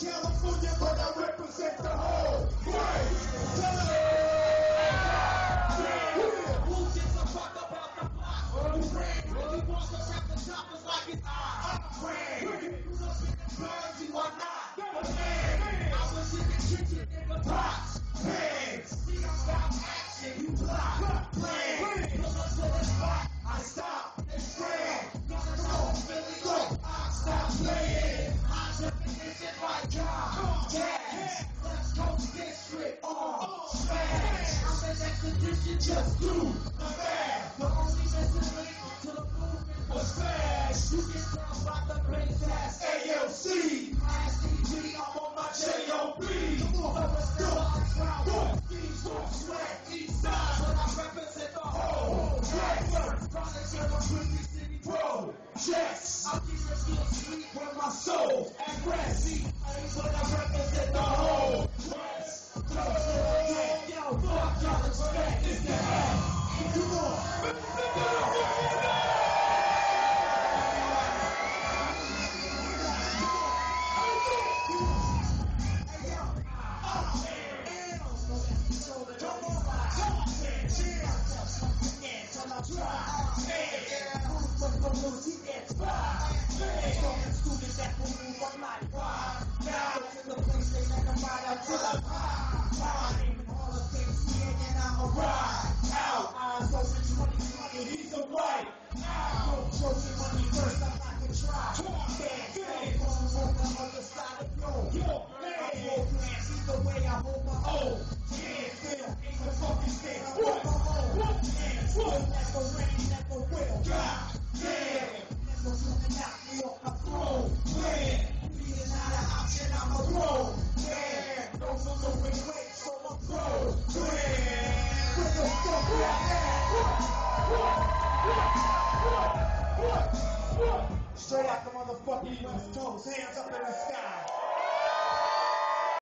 California. just do the math. The only necessary to the movement was fast. You get down by the green task. ALC. ISTG, I'm on my J-O-B. Drive, man. Move, move, Straight out the motherfucking West Coast, hands up in the sky.